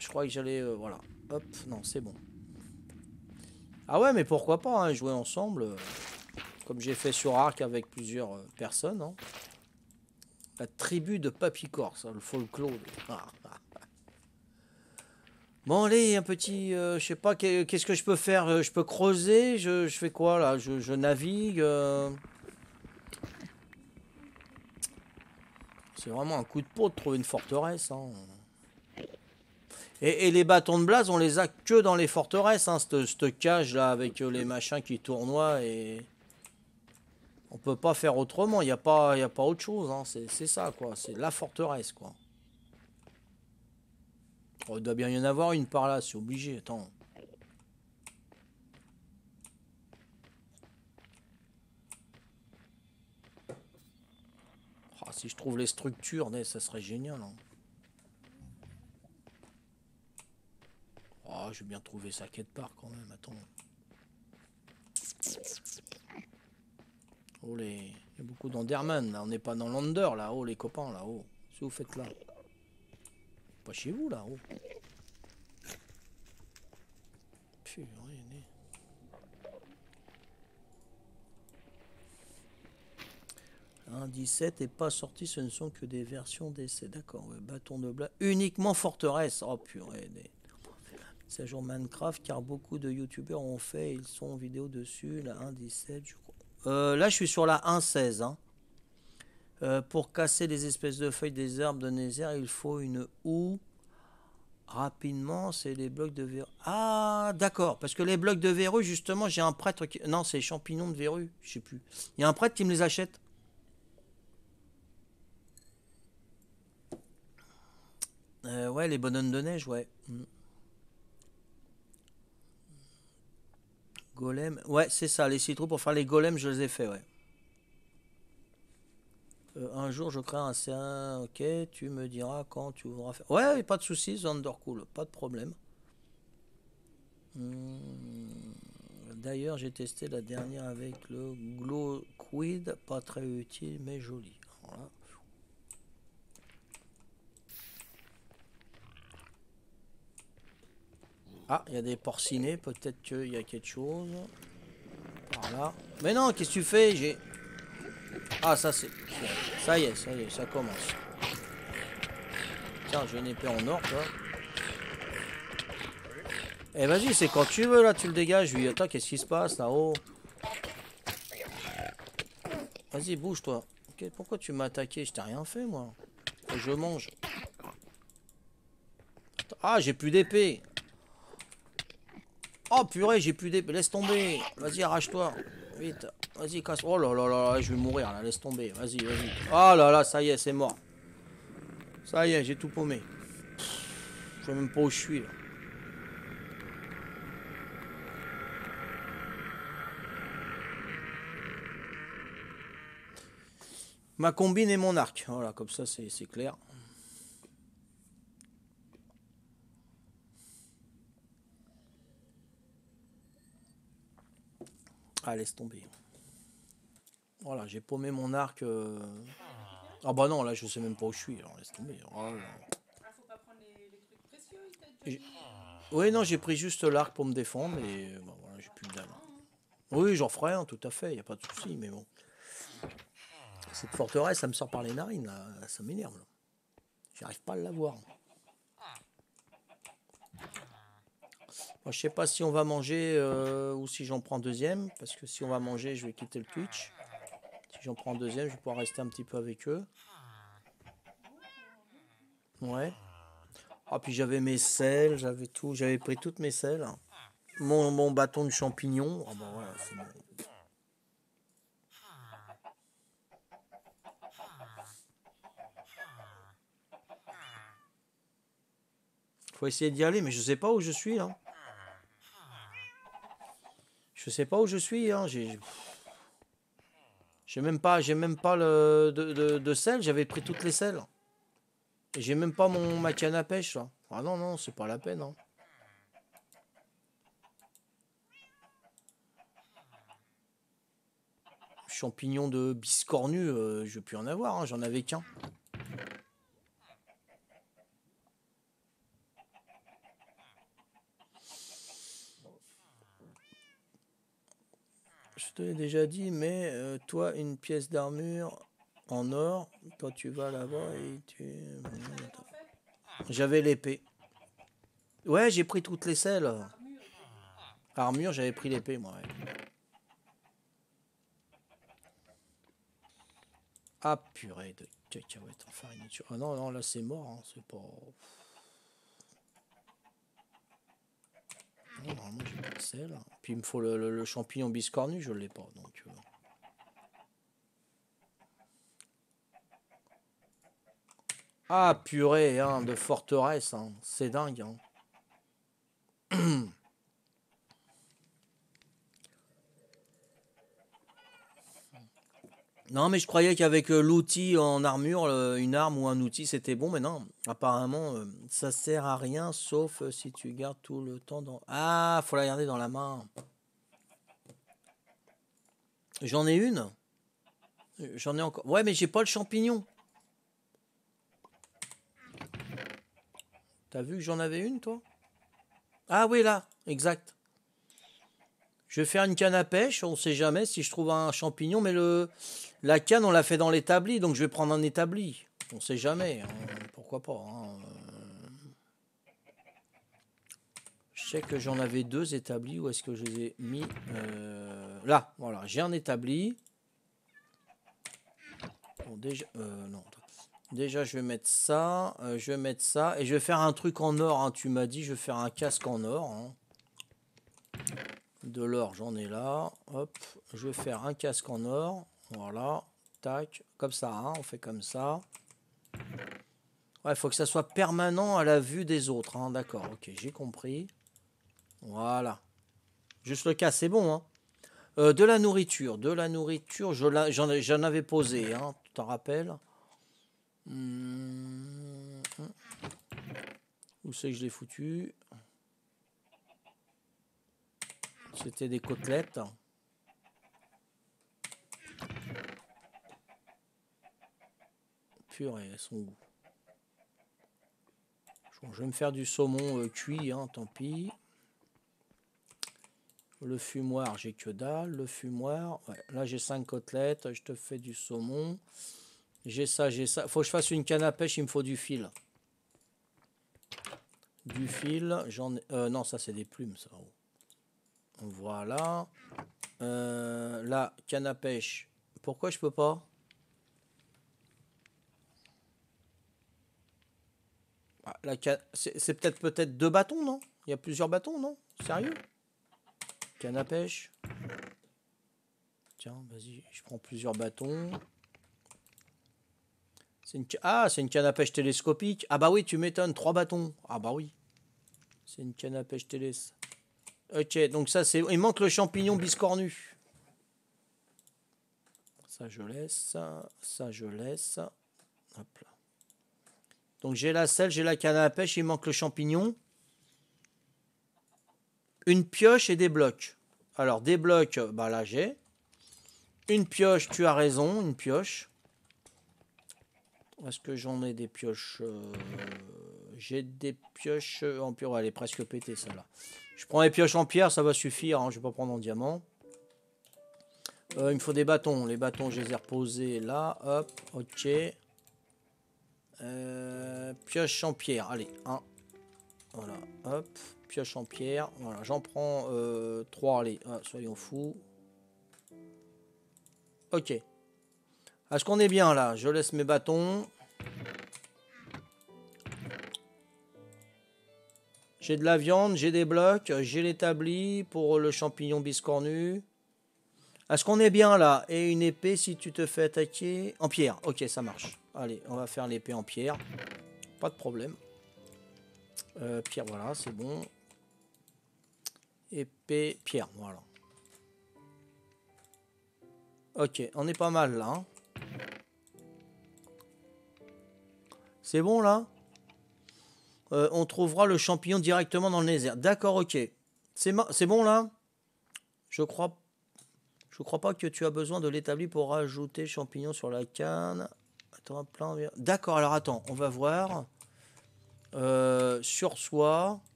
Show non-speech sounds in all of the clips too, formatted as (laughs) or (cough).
Je crois que j'allais... euh, voilà. Hop, non, c'est bon. Ah ouais, mais pourquoi pas, hein, jouer ensemble. euh, comme j'ai fait sur Arc avec plusieurs euh, personnes. hein. La tribu de Papicor, ça, le folklore. (laughs) Bon, allez, un petit... je sais pas, qu'est- qu'est-ce que je peux faire Je peux creuser je, je fais quoi, là je, je navigue. C'est vraiment un coup de peau de trouver une forteresse. hein. Et, les bâtons de blase, on les a que dans les forteresses, hein, cette, cage là avec euh, les machins qui tournoient et on peut pas faire autrement. Il n'y a pas, y a pas autre chose. hein. C'est ça quoi. C'est la forteresse quoi. Oh, il doit bien y en avoir une par là, c'est obligé. Attends. Ah, si je trouve les structures, ça serait génial. hein. Oh, j'ai bien trouvé ça quête part quand même, attends. Oh les... Il y a beaucoup d'Enderman, là. On n'est pas dans l'Under, là. Oh les copains, là. Oh. Qu'est-ce que vous faites là? Pas chez vous, là. Oh. Purée. Un 17 est pas sorti, ce ne sont que des versions d'essai. D'accord, bâton de blas. Uniquement forteresse. Oh purée. né. C'est à jour Minecraft car beaucoup de youtubeurs ont fait, ils sont en vidéo dessus, la 1.17 je crois. Euh, là je suis sur la 1.16. Hein. Euh, pour casser les espèces de feuilles des arbres de Nether, il faut une houe. Rapidement, c'est les blocs de verrue. Ah, d'accord. Parce que les blocs de verrue, justement, j'ai un prêtre qui... Non, c'est champignons de verrue. Je sais plus. Il y a un prêtre qui me les achète. Euh, ouais, les bonhommes de neige, ouais. Mm. Golem. Ouais, c'est ça, les citrons pour faire les golems, je les ai fait, ouais. Euh, un jour, je crée un C1, ok, tu me diras quand tu voudras faire. Ouais, pas de soucis, Zandercool, pas de problème. Hmm, D'ailleurs, j'ai testé la dernière avec le Glow Quid, pas très utile, mais joli. Alors Ah, il y a des porcinés, peut-être qu'il y a quelque chose. Par là. Mais non, qu'est-ce que tu fais? J'ai. Ah, ça c'est. Ça y est, ça y est, ça commence. Tiens, j'ai une épée en or, toi. Eh, vas-y, c'est quand tu veux, là, tu le dégages, lui. Attends, qu'est-ce qui se passe là-haut? Vas-y, bouge-toi. Ok, pourquoi tu m'as attaqué? Je t'ai rien fait, moi. Je mange. Ah, j'ai plus d'épée. Oh purée, j'ai plus d'épée. Laisse tomber. Vas-y, arrache-toi. Vite. Vas-y, casse. Oh là là là je vais mourir là. Laisse tomber. Vas-y, vas-y. Oh là là, ça y est, c'est mort. Ça y est, j'ai tout paumé. Je sais même pas où je suis là. Ma combine et mon arc. Voilà, comme ça, c'est clair. Laisse tomber. Voilà, j'ai paumé mon arc. euh. Ah bah non, là, je sais même pas où je suis. Alors, laisse tomber. Oh. Oui, non, j'ai pris juste l'arc pour me défendre et bon, voilà, j'ai plus de. Oui, j'en ferai un, tout à fait, il n'y a pas de souci, mais bon. Cette forteresse, ça me sort par les narines, là, ça m'énerve. J'arrive pas à l'avoir. Moi, je sais pas si on va manger euh, ou si j'en prends deuxième, parce que si on va manger, je vais quitter le Twitch. Si j'en prends deuxième, je vais pouvoir rester un petit peu avec eux. Ouais. Ah, puis j'avais mes selles, j'avais tout, j'avais pris toutes mes selles. Mon, bâton de champignon. Ah bah voilà, c'est bon. Faut essayer d'y aller, mais je sais pas où je suis là. Je sais pas où je suis, hein. J'ai. J'ai même pas, même pas le de, sel. J'avais pris toutes les selles. J'ai même pas mon ma canne à pêche là. Ah non non, c'est pas la peine. Hein. Champignon de biscornu, euh, je plus en avoir. hein, J'en avais qu'un. L'ai déjà dit, mais euh, toi, une pièce d'armure en or, toi tu vas là-bas et tu... J'avais l'épée. Ouais, j'ai pris toutes les selles. Armure. J'avais pris l'épée, moi. Ah, purée de cacahuètes en fariniture. Ah non, non, là c'est mort, hein, c'est pas... Non, normalement j'ai pas de Puis il me faut le, champignon biscornu, je l'ai pas, donc... Ah, purée, hein, de forteresse, hein, c'est dingue, hein. (clears throat) Non, mais je croyais qu'avec euh, l'outil en armure, euh, une arme ou un outil, c'était bon, mais non. Apparemment, euh, ça sert à rien, sauf si tu gardes tout le temps dans... Ah, faut la garder dans la main. J'en ai une. J'en ai encore. Ouais, mais j'ai pas le champignon. T'as vu que j'en avais une, toi? Ah oui, là, exact. Je vais faire une canne à pêche, on sait jamais si je trouve un champignon, mais le la canne, on l'a fait dans l'établi, donc je vais prendre un établi. On sait jamais, hein, pourquoi pas. hein. Je sais que j'en avais deux établis, où est-ce que je les ai mis Euh, Là, voilà, j'ai un établi. Bon, déjà, euh, non. Déjà, je vais mettre ça, euh, je vais mettre ça, et je vais faire un truc en or. hein, tu m'as dit, je vais faire un casque en or. De l'or, j'en ai là. Hop, je vais faire un casque en or. Voilà, tac, comme ça, hein, on fait comme ça. Ouais, il faut que ça soit permanent à la vue des autres. hein, D'accord, ok, j'ai compris. Voilà. Juste le cas, c'est bon. Hein. Euh, de la nourriture, de la nourriture, j'en ai- j'en avais posé, tu t'en rappelles? Hmm, Où c'est que je l'ai foutu? C'était des côtelettes. Purée, elles sont où? Bon, Je vais me faire du saumon euh, cuit, hein, tant pis. Le fumoir, j'ai que dalle. Le fumoir, là j'ai 5 côtelettes. Je te fais du saumon. J'ai ça, j'ai ça. Faut que je fasse une canne à pêche, il me faut du fil. Du fil, j'en ai. euh, non, ça c'est des plumes, ça. Voilà. Euh, là, canne à pêche. Pourquoi je peux pas? Ah, la ca- C'est peut-être peut-être deux bâtons, non? Il y a plusieurs bâtons, non? Sérieux? Canne à pêche. Tiens, vas-y, je prends plusieurs bâtons. Une... Ah, c'est une canne à pêche télescopique. Ah bah oui, tu m'étonnes, trois bâtons. Ah bah oui. C'est une canne à pêche télé. Ok, donc ça c'est... Il manque le champignon biscornu. Ça je laisse. Ça je laisse. Hop là. Donc j'ai la selle, j'ai la canne à pêche, il manque le champignon. Une pioche et des blocs. Alors des blocs, bah là j'ai. Une pioche, tu as raison, une pioche. Est-ce que j'en ai des pioches? Euh, J'ai des pioches en. Ouais, elle est presque pétée celle-là. Je prends les pioches en pierre, ça va suffire. hein, je vais pas prendre en diamant. Euh, il me faut des bâtons. Les bâtons, je les ai reposés là. Hop, ok. Euh, pioche en pierre. Allez, un. Voilà, hop. Pioche en pierre. Voilà, j'en prends euh, trois. Allez, ah, soyons fous. Ok. Est-ce qu'on est bien là? Je laisse mes bâtons. J'ai de la viande, j'ai des blocs, j'ai l'établi pour le champignon biscornu. Est-ce qu'on est bien là Et une épée si tu te fais attaquer en pierre. Ok, ça marche. Allez, on va faire l'épée en pierre. Pas de problème. Euh, pierre, voilà, c'est bon. Épée, pierre, voilà. Ok, on est pas mal là. hein. C'est bon là? Euh, On trouvera le champignon directement dans le désert. D'accord, ok. C'est c'est bon là? Je crois je crois pas que tu as besoin de l'établi pour rajouter champignon sur la canne. Attends. D'accord, alors attends, on va voir. Euh, sur soi,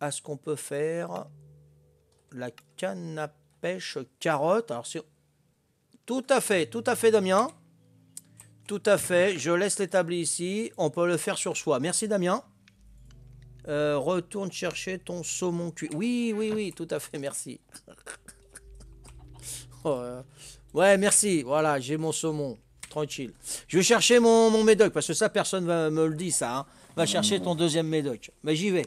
à ce qu'on peut faire la canne à pêche carotte. Alors, c'est... Tout à fait, tout à fait, Damien. Tout à fait. Je laisse l'établi ici. On peut le faire sur soi. Merci, Damien. Euh, retourne chercher ton saumon cuit. Oui, oui, oui, tout à fait, merci. (laughs) Oh, euh, ouais, merci. Voilà, j'ai mon saumon. Tranquille. Je vais chercher mon, mon médoc, parce que ça, personne va me le dire, ça. hein. Va chercher ton deuxième médoc. Mais j'y vais.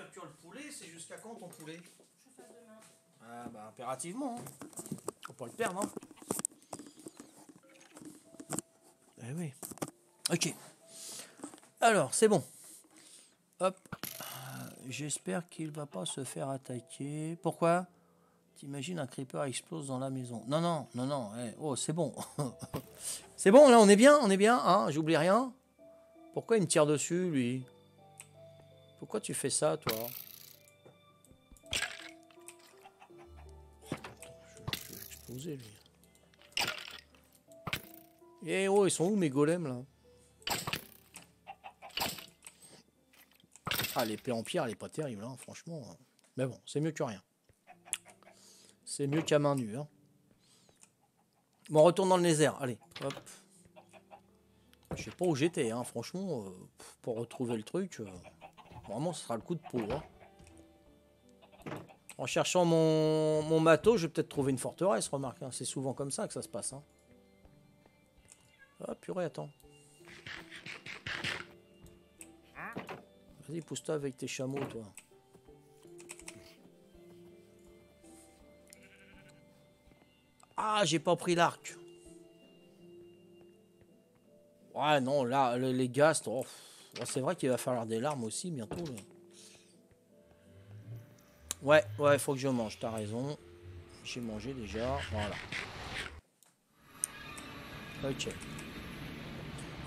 Faire cuire le poulet, c'est jusqu'à quand ton poulet? Je demain. Ah bah impérativement. Hein. Faut pas le perdre. Hein. Eh oui. Ok. Alors, c'est bon. Hop. Euh, J'espère qu'il va pas se faire attaquer. Pourquoi? T'imagines un creeper explose dans la maison. Non, non, non, non. eh, Oh, c'est bon. (laughs) c'est bon, là, on est bien, on est bien. Hein J'oublie rien. Pourquoi il me tire dessus, lui? Pourquoi tu fais ça, toi Je vais exploser, lui. Eh oh, ils sont où mes golems, là Ah, l'épée en pierre, elle est pas terrible, hein, franchement. Mais bon, c'est mieux que rien. C'est mieux qu'à main nue. Hein. Bon, on retourne dans le nether. Allez, hop. Je sais pas où j'étais, hein, franchement. euh, pour retrouver le truc, euh, vraiment, ce sera le coup de peau. hein. En cherchant mon, mon matos, je vais peut-être trouver une forteresse, remarque. hein. C'est souvent comme ça que ça se passe. Hein. Ah, purée, attends. Vas-y, pousse-toi avec tes chameaux, toi. Ah, j'ai pas pris l'arc. Ouais, non, là, le- les gaz, oh, c'est vrai qu'il va falloir des larmes aussi bientôt. là. Ouais, ouais, faut que je mange, t'as raison. J'ai mangé déjà, voilà. Ok.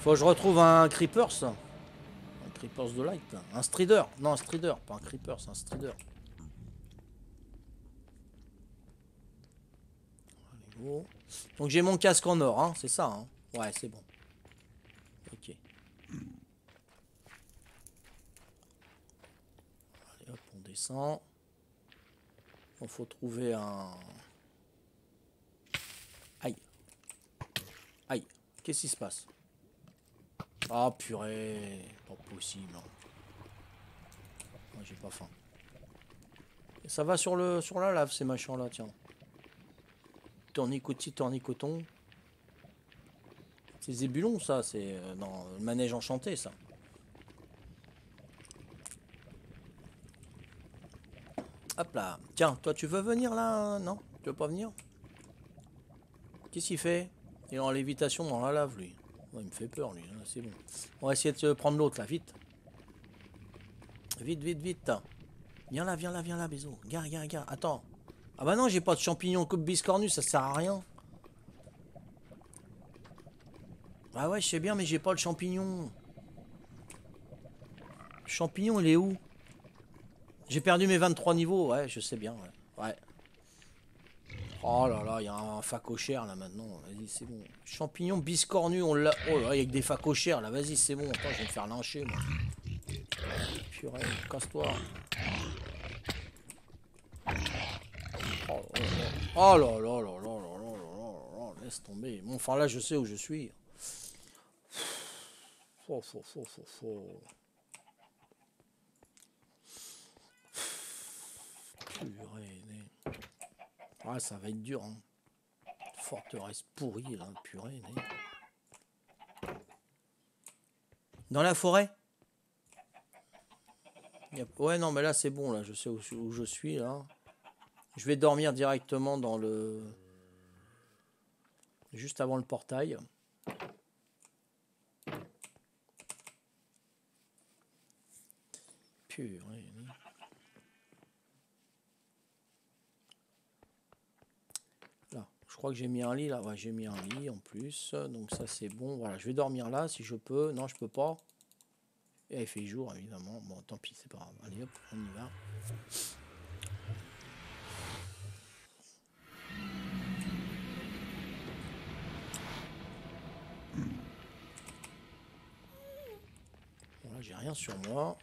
Faut que je retrouve un Creepers. Un Creepers de light. Un Strider. Non, un Strider. Pas un Creeper, c'est un Strider. Donc j'ai mon casque en or, hein, c'est ça. Hein ouais, c'est bon. Ok. Descend. Il faut trouver un... Aïe. Aïe. Qu'est-ce qui se passe? Ah purée. Pas possible. hein. Moi j'ai pas faim. Ça va sur le sur la lave ces machins là, tiens. Tournicoti, tournicoton. C'est Zébulon ça, c'est euh, dans le manège enchanté ça. Hop là. Tiens, toi tu veux venir là Non? Tu veux pas venir? Qu'est-ce qu'il fait? Il est en lévitation dans la lave lui. Il me fait peur lui, hein, c'est bon. On va essayer de prendre l'autre là, vite. Vite, vite, vite. Viens là, viens là, viens là, bisous. Gars, gars, gars, attends. Ah bah non, j'ai pas de champignons coupe biscornus, ça sert à rien. Ah ouais, je sais bien, mais j'ai pas le champignon. Le champignon, il est où? J'ai perdu mes 23 niveaux, ouais, je sais bien, ouais. Ouais. Oh là là, il y a un facochère là maintenant. Vas-y, c'est bon. Champignon biscornu, on l'a. Oh là, il y a que des facochères là. Vas-y, c'est bon. Attends, je vais me faire lyncher moi. Purée, casse-toi. Oh là là. Oh là là là là là là là là là. Laisse tomber. Bon, enfin là, je sais où je suis. Faux, faux, faux, faux, faux. Purée. Ah, ça va être dur. Hein. Forteresse pourrie, là, purée. Dans la forêt? Ouais, non, mais là, c'est bon, là. Je sais où, où je suis, là. Je vais dormir directement dans le... Juste avant le portail. Purée. Crois que j'ai mis un lit là. Ouais, j'ai mis un lit en plus. Donc ça c'est bon. Voilà, je vais dormir là si je peux. Non, je peux pas. Et il fait jour évidemment. Bon, tant pis, c'est pas grave. Allez hop, on y va. Voilà, j'ai rien sur moi.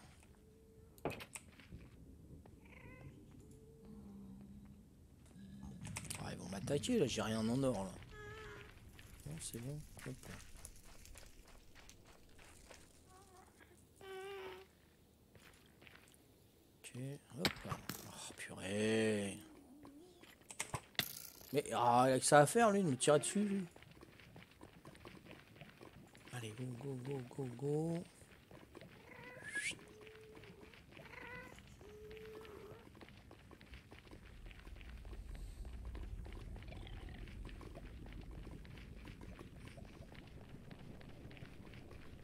M'attaquer là, j'ai rien en or là. Bon, c'est bon. Hop. Ok, hop là. Oh purée. Mais ah, il a que ça à faire lui, de me tirer dessus lui. Allez, go, go, go, go, go.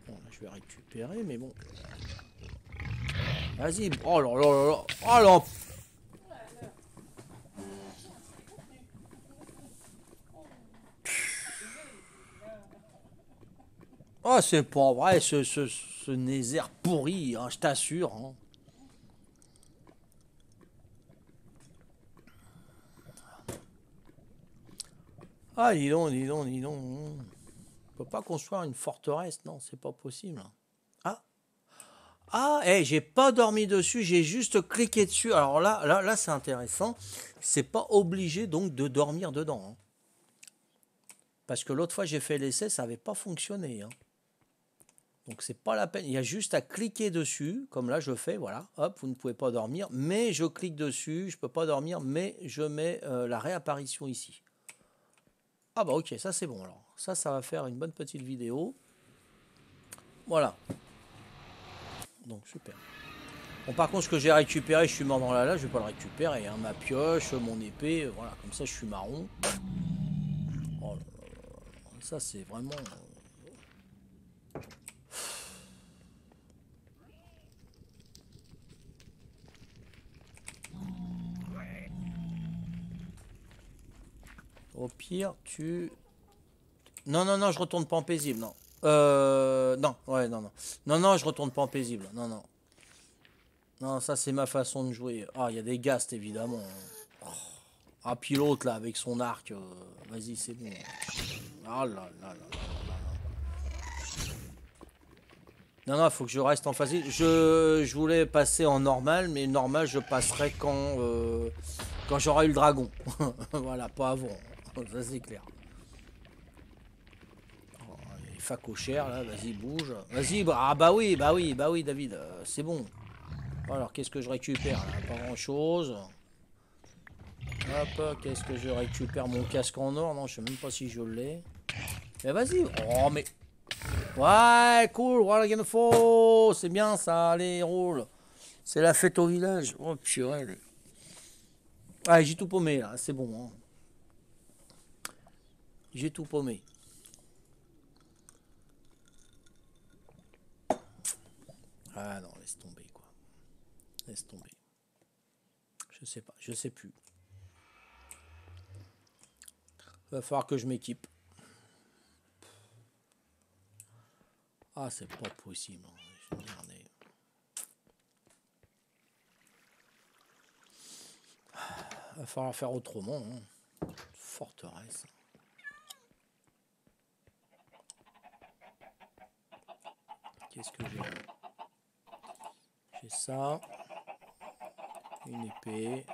Bon, là, je vais mais bon. Vas-y, oh là là là oh là Oh, c'est pas vrai, ce, ce, ce pourri, hein, je t'assure. hein. Ah, dis donc, dis donc, dis donc. On peut pas construire une forteresse, non, c'est pas possible. Ah, ah, eh, j'ai pas dormi dessus, j'ai juste cliqué dessus. Alors là, là, là, c'est intéressant. C'est pas obligé donc de dormir dedans. hein. Parce que l'autre fois j'ai fait l'essai, ça n'avait pas fonctionné. hein. Donc c'est pas la peine. Il y a juste à cliquer dessus, comme là je fais, voilà. Hop, vous ne pouvez pas dormir, mais je clique dessus, je peux pas dormir, mais je mets euh, la réapparition ici. Ah bah ok, ça c'est bon alors. Ça, ça va faire une bonne petite vidéo. Voilà. Donc super. Bon par contre ce que j'ai récupéré, je suis mort dans la lave, je vais pas le récupérer. hein. Ma pioche, mon épée, voilà, comme ça je suis marron. Oh là là là. Ça c'est vraiment... euh, Au pire, tu... Non, non, non, je retourne pas en paisible, non. Euh... Non, ouais, non, non. Non, non, je retourne pas en paisible, non, non. Non, ça c'est ma façon de jouer. Ah, il y a des ghasts, évidemment. Oh. Ah, puis l'autre, là, avec son arc. euh, Vas-y, c'est bon. Ah là là là là là. Non, non, faut que je reste en facile. Je, je voulais passer en normal, mais normal, je passerai quand, euh, quand j'aurai eu le dragon. (laughs) voilà, pas avant. Ça, c'est clair. Les facochères, là, vas-y, bouge. Vas-y, bah, ah bah oui, bah oui, bah oui, David, euh, c'est bon. Alors, qu'est-ce que je récupère Pas grand-chose. Hop, qu'est-ce que je récupère? Mon casque en or? Non, je sais même pas si je l'ai. Mais vas-y. Oh, mais... Ouais, cool, voilà faut. C'est bien ça, allez, roule. C'est la fête au village. Oh, purée. Ah, j'ai tout paumé là, c'est bon. hein. J'ai tout paumé. Ah non, laisse tomber quoi. Laisse tomber. Je sais pas, je sais plus. Va falloir que je m'équipe. Ah, c'est pas possible. hein. Regarder. Va falloir faire autrement. hein. Forteresse. Qu'est-ce que j'ai J'ai ça. Une épée.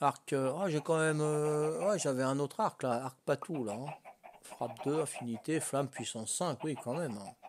Arc. Ah, j'ai quand même. Ouais, j'avais un autre arc là. Arc patou là. hein. Frappe 2, affinité, flamme, puissance 5. Oui, quand même. hein.